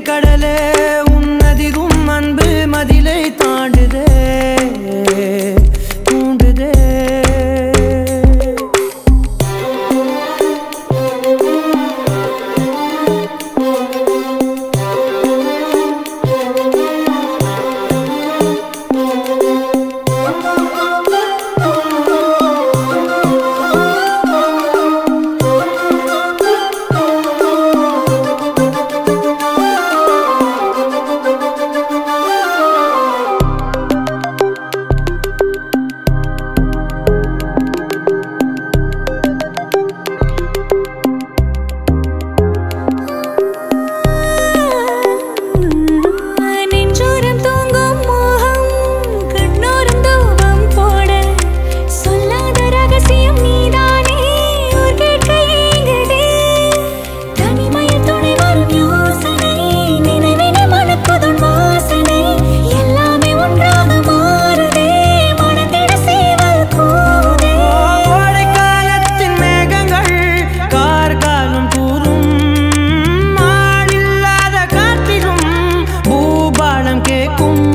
திரைக்கடலே que.